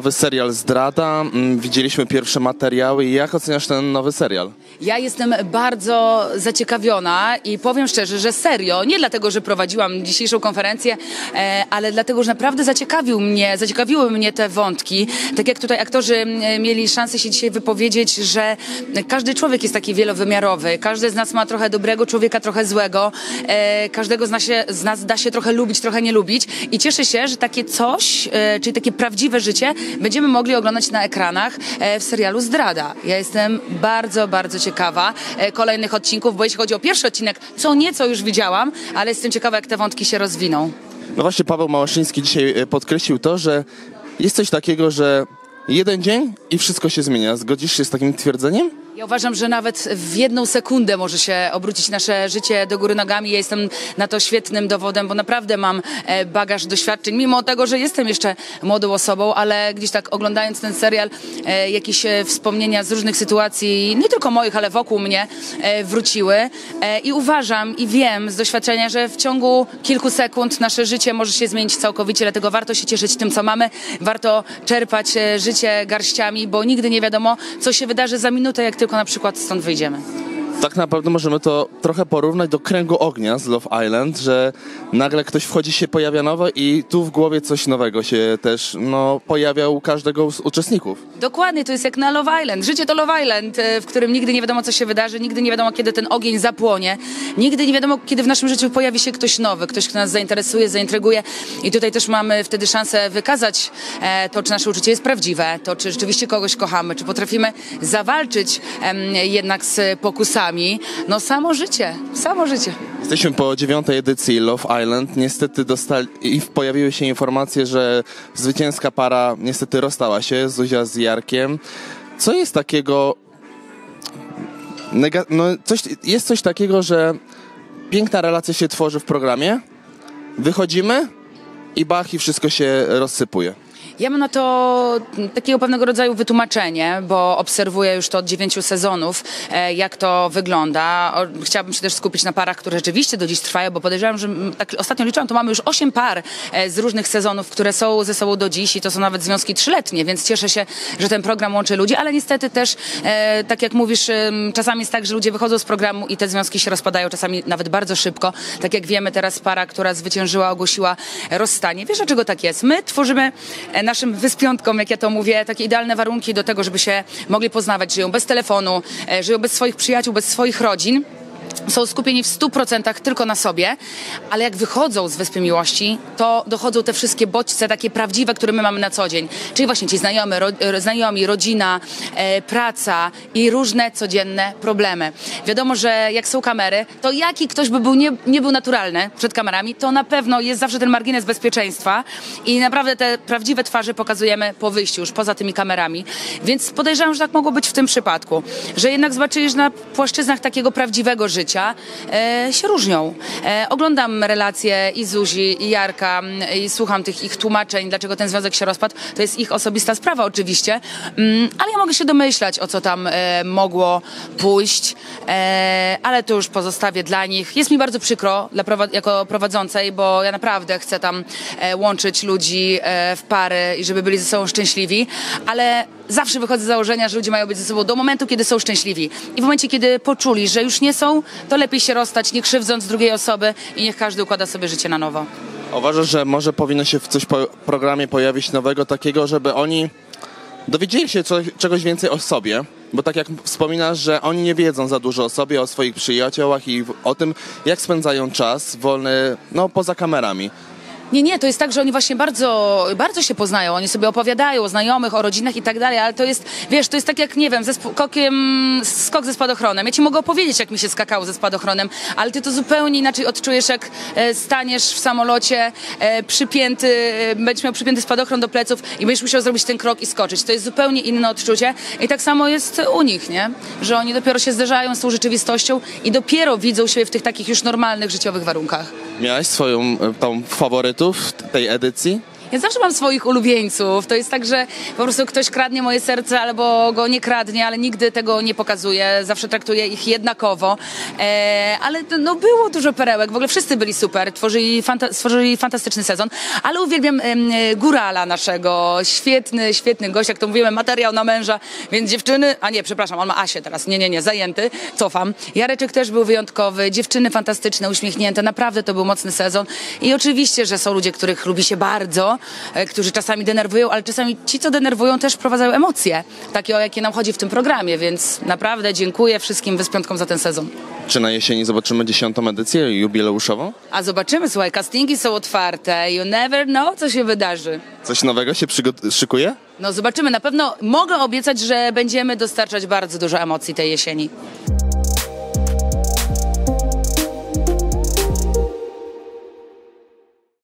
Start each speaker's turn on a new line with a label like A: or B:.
A: nowy serial Zdrada. Mm, Widzieliśmy pierwsze materiały. Jak oceniasz ten nowy serial?
B: Ja jestem bardzo zaciekawiona i powiem szczerze, że serio, nie dlatego, że prowadziłam dzisiejszą konferencję, e, ale dlatego, że naprawdę zaciekawił mnie, zaciekawiły mnie te wątki. Tak jak tutaj aktorzy mieli szansę się dzisiaj wypowiedzieć, że każdy człowiek jest taki wielowymiarowy. Każdy z nas ma trochę dobrego człowieka, trochę złego. E, Każdego z nas, się, z nas da się trochę lubić, trochę nie lubić. I cieszę się, że takie coś, e, czyli takie prawdziwe życie, będziemy mogli oglądać na ekranach e, w serialu Zdrada. Ja jestem bardzo, bardzo ciekawa e, kolejnych odcinków, bo jeśli chodzi o pierwszy odcinek, co nieco już widziałam, ale jestem ciekawa, jak te wątki się rozwiną.
A: No właśnie Paweł Małaszyński dzisiaj e, podkreślił to, że jest coś takiego, że jeden dzień i wszystko się zmienia. Zgodzisz się z takim twierdzeniem?
B: Ja uważam, że nawet w jedną sekundę może się obrócić nasze życie do góry nogami. Ja jestem na to świetnym dowodem, bo naprawdę mam e, bagaż doświadczeń, mimo tego, że jestem jeszcze młodą osobą, ale gdzieś tak oglądając ten serial, e, jakieś e, wspomnienia z różnych sytuacji, nie tylko moich, ale wokół mnie, wróciły. I uważam i wiem z doświadczenia, że w ciągu kilku sekund nasze życie może się zmienić całkowicie, dlatego warto się cieszyć tym, co mamy. Warto czerpać życie garściami, bo nigdy nie wiadomo, co się wydarzy za minutę, jak tylko na przykład stąd wyjdziemy.
A: Tak naprawdę możemy to trochę porównać do kręgu ognia z Love Island, że nagle ktoś wchodzi, się pojawia nowe i tu w głowie coś nowego się też no, pojawia u każdego z uczestników.
B: Dokładnie, to jest jak na Love Island. Życie to Love Island, e, w którym nigdy nie wiadomo, co się wydarzy, nigdy nie wiadomo, kiedy ten ogień zapłonie, nigdy nie wiadomo, kiedy w naszym życiu pojawi się ktoś nowy, ktoś, kto nas zainteresuje, zaintryguje. I tutaj też mamy wtedy szansę wykazać e, to, czy nasze uczucie jest prawdziwe, to, czy rzeczywiście kogoś kochamy, czy potrafimy zawalczyć jednak z pokusami. No samo życie, samo życie.
A: Jesteśmy po dziewiątej edycji Love Island. Niestety dostali i pojawiły się informacje, że zwycięska para niestety rozstała się, Zuzia z Jarkiem. Co jest takiego... Nega... No, coś, jest coś takiego, że piękna relacja się tworzy w programie, wychodzimy i bach i wszystko się rozsypuje.
B: Ja mam na to takiego pewnego rodzaju wytłumaczenie, bo obserwuję już to od dziewięciu sezonów, e, jak to wygląda. Chciałabym się też skupić na parach, które rzeczywiście do dziś trwają, bo podejrzewam, że tak ostatnio liczyłam, to mamy już osiem par e, z różnych sezonów, które są ze sobą do dziś i to są nawet związki trzyletnie, więc cieszę się, że ten program łączy ludzi, ale niestety też, e, tak jak mówisz, czasami jest tak, że ludzie wychodzą z programu i te związki się rozpadają, czasami nawet bardzo szybko. Tak jak wiemy teraz para, która zwyciężyła, ogłosiła rozstanie. Wiesz, dlaczego tak jest? My tworzymy e, naszym wyspiątkom, jak ja to mówię, takie idealne warunki do tego, żeby się mogli poznawać. Żyją bez telefonu, e, żyją bez swoich przyjaciół, bez swoich rodzin. Są skupieni w 100% tylko na sobie, ale jak wychodzą z Wyspy Miłości, to dochodzą te wszystkie bodźce takie prawdziwe, które my mamy na co dzień. Czyli właśnie ci znajomi, ro, e, znajomi rodzina, e, praca i różne codzienne problemy. Wiadomo, że jak są kamery, to jaki ktoś by był nie, nie był naturalny przed kamerami, to na pewno jest zawsze ten margines bezpieczeństwa i naprawdę te prawdziwe twarze pokazujemy po wyjściu, już poza tymi kamerami. Więc podejrzewam, że tak mogło być w tym przypadku, że jednak zobaczyli, że na płaszczyznach takiego prawdziwego życia e, się różnią. E, oglądam relacje i Zuzi, i Jarka i słucham tych ich tłumaczeń, dlaczego ten związek się rozpadł. To jest ich osobista sprawa oczywiście, mm, ale ja mogę się domyślać, o co tam e, mogło pójść, ale to już pozostawię dla nich. Jest mi bardzo przykro dla jako prowadzącej, bo ja naprawdę chcę tam łączyć ludzi w pary i żeby byli ze sobą szczęśliwi, ale zawsze wychodzę z założenia, że ludzie mają być ze sobą do momentu, kiedy są szczęśliwi. I w momencie, kiedy poczuli, że już nie są, to lepiej się rozstać, nie krzywdząc drugiej osoby i niech każdy układa sobie życie na nowo.
A: Uważasz, że może powinno się w coś po programie pojawić nowego takiego, żeby oni dowiedzieli się coś, czegoś więcej o sobie? Bo tak jak wspominasz, że oni nie wiedzą za dużo o sobie, o swoich przyjaciołach i o tym, jak spędzają czas wolny, no poza kamerami.
B: Nie, nie, to jest tak, że oni właśnie bardzo, bardzo się poznają. Oni sobie opowiadają o znajomych, o rodzinach i tak dalej, ale to jest, wiesz, to jest tak jak, nie wiem, ze skokiem, skok ze spadochronem. Ja ci mogę opowiedzieć, jak mi się skakało ze spadochronem, ale ty to zupełnie inaczej odczujesz, jak e, staniesz w samolocie e, przypięty, e, będziesz miał przypięty spadochron do pleców i będziesz musiał zrobić ten krok i skoczyć. To jest zupełnie inne odczucie i tak samo jest u nich, nie? Że oni dopiero się zderzają z tą rzeczywistością i dopiero widzą siebie w tych takich już normalnych, życiowych warunkach.
A: Miałaś swoją e, tą faworytów tej edycji?
B: Ja zawsze mam swoich ulubieńców. To jest tak, że po prostu ktoś kradnie moje serce albo go nie kradnie, ale nigdy tego nie pokazuje. Zawsze traktuję ich jednakowo. E, ale no, było dużo perełek. W ogóle wszyscy byli super. Tworzyli, fanta- stworzyli fantastyczny sezon. Ale uwielbiam em, Górala naszego. Świetny, świetny gość. Jak to mówimy, materiał na męża. Więc dziewczyny... A nie, przepraszam, on ma Asię teraz. Nie, nie, nie, zajęty. Cofam. Jareczek też był wyjątkowy. Dziewczyny fantastyczne, uśmiechnięte. Naprawdę to był mocny sezon. I oczywiście, że są ludzie, których lubi się bardzo, e, którzy czasami denerwują, ale czasami ci, co denerwują, też wprowadzają emocje. Takie, o jakie nam chodzi w tym programie, więc naprawdę dziękuję wszystkim Wyspiątkom za ten sezon.
A: Czy na jesieni zobaczymy dziesiątą edycję jubileuszową?
B: A zobaczymy, słuchaj, castingi są otwarte. You never know, co się wydarzy.
A: Coś nowego się szykuje?
B: No zobaczymy. Na pewno mogę obiecać, że będziemy dostarczać bardzo dużo emocji tej jesieni.